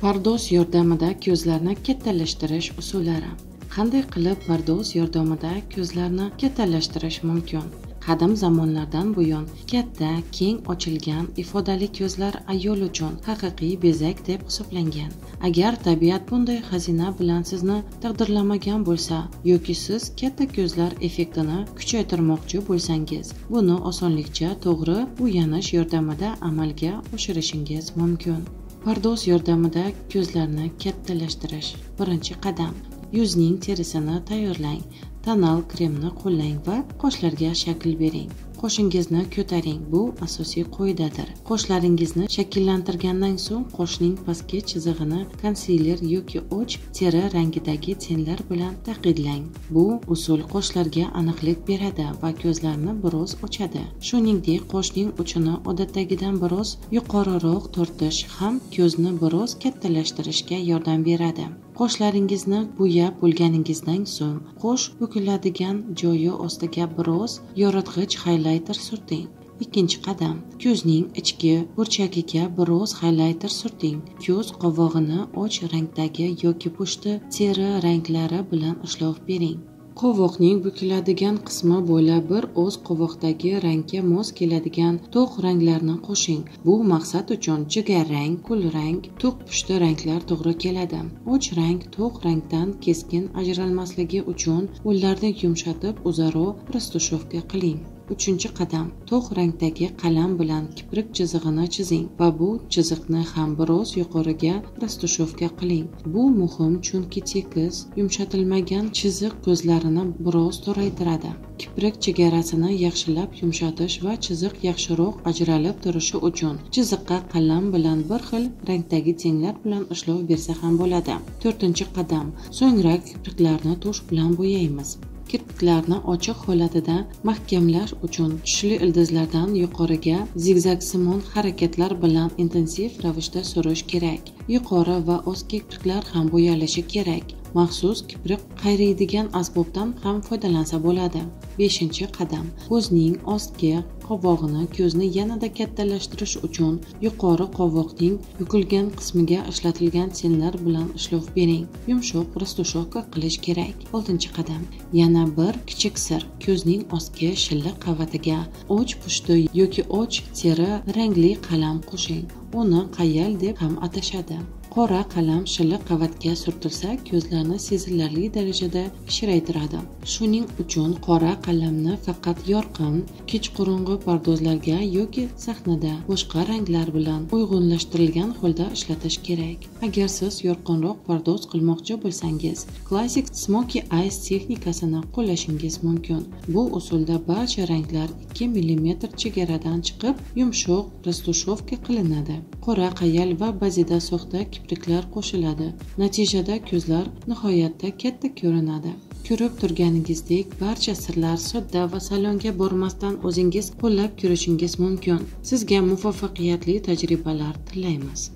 pardoz yordamida ko'zlarni kattalashtirish usullari. Qanday qilib pardoz yordamida ko'zlarni kattalashtirish mumkin? Qadim zamonlardan buyon katta keng ochilgan ifodali ko'zlar ayol uchun haqiqiy bezak deb hisoblangan. Agar tabiat bunday xazina bilan sizni taqdirlamagan bo'lsa yoki siz katta ko'zlar effektini kuchaytirmoqchi bo'lsangiz buni osonlikcha to'g'ri uyanish yordamida amalga oshirishingiz mumkin. Pardoz yordamida ko'zlarni kattalashtirish birinchi qadam yuzning terisini tayyorlang. Tonal kremni qo'llang va qoshlarga shakl bering. Qoshingizni ko'taring. Bu asosiy qoidadir. Qoshlaringizni shakllantirgandan so'ng qoshning pastki chizig'ini konsiler yoki och teri rangidagi tenlar bilan taqidlang. Bu usul qoshlarga aniqlik beradi va ko'zlarni biroz ochadi. Shuningdek qoshning uchini odatdagidan biroz yuqoriroq tortish ham ko'zni biroz kattalashtirishga yordam beradi. Qoshlaringizni bo'yab bo'lganingizdan so'ng qosh bukiladigan joyi ostiga biroz yoritg'ich haylayter surting. Ikkinchi qadam ko'zning ichki burchagiga biroz haylayter surting. Ko'z qovog'ini och rangdagi yoki pushti teri ranglari bilan ishlov bering. Qovoqning bukiladigan qismi bo'ylab bir oz qovoqdagi rangga mos keladigan to'q ranglarni qo'shing. Bu maqsad uchun jigarrang kulrang to'q pushti ranglar to'g'ri keladi. Och rang to'q rangdan keskin ajralmasligi uchun ularni yumshatib o'zaro расtushovка qiling. Uchinchi qadam. To'q rangdagi qalam bilan kiprik chizig'ini chizing va bu chiziqni ham biroz yuqoriga расtushovка qiling. Bu muhim chunki tekis yumshatilmagan chiziq ko'zlarini biroz toraytiradi. Kiprik chegarasini yaxshilab yumshatish va chiziq yaxshiroq ajralib turishi uchun chiziqqa qalam bilan bir xil rangdagi tenglar bilan ishlov bersa ham bo'ladi. To'rtinchi qadam. So'ngra kipriklarni tush bilan bo'yaymiz. Kirpiklarni ochiq holatida mahkamlash uchun tushli ildizlardan yuqoriga zigzagsimon harakatlar bilan intensiv ravishda surish kerak. Yuqori va ostki kipriklar ham bo'yalishi kerak. Maxsus kiprik qayriydigan asbobdan ham foydalansa bo'ladi. Beshinchi qadam ko'zning ostki qovog'ini ko'zni yanada kattalashtirish uchun yuqori qovoqning bukilgan qismiga ishlatilgan senlar bilan ishlov bering. Yumshoq расtushovка qilish kerak. Oltinchi qadam yana bir kichik sir ko'zning ostki shilliq qavatiga och pushti yoki och teri rangli qalam qo'shing. Uni qayal deb ham atashadi. Qora qalam shilliq qavatga surtilsa ko'zlarni sezilarli darajada kichraytiradi shuning uchun qora qalamni faqat yorqin kechqurungi pardozlarga yoki sahnada boshqa ranglar bilan uyg'unlashtirilgan holda ishlatish kerak. Agar siz yorqinroq pardoz qilmoqchi bo'lsangiz klassik smoky eyes texnikasini qo'llashingiz mumkin. Bu usulda barcha ranglar 2 mm chegaradan chiqib yumshoq расtushovка qilinadi. Qora qayal va bazida soxta kipriklar qo'shiladi. Natijada ko'zlar nihoyatda katta ko'rinadi. Ko'rib turganingizdek barcha sirlar sodda va salonga bormasdan o'zingiz qo'llab ko'rishingiz mumkin. Sizga muvaffaqiyatli tajribalar tilaymiz.